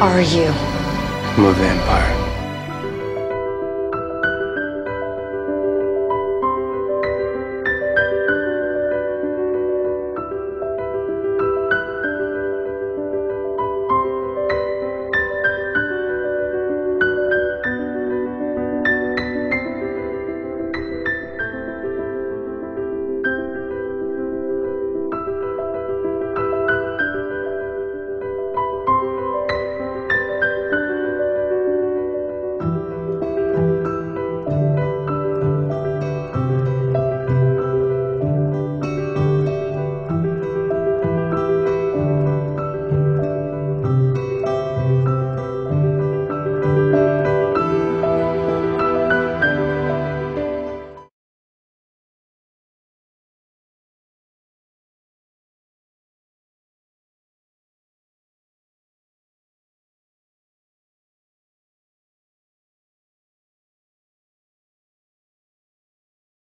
are you? I'm a vampire.